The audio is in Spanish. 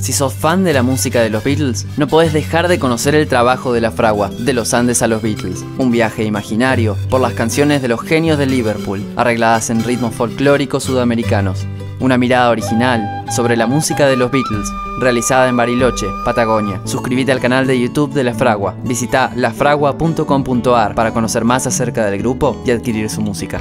Si sos fan de la música de los Beatles, no podés dejar de conocer el trabajo de la fragua, de los Andes a los Beatles. Un viaje imaginario por las canciones de los genios de Liverpool, arregladas en ritmos folclóricos sudamericanos. Una mirada original sobre la música de los Beatles, realizada en Bariloche, Patagonia. Suscríbete al canal de YouTube de La Fragua. Visita lafragua.com.ar para conocer más acerca del grupo y adquirir su música.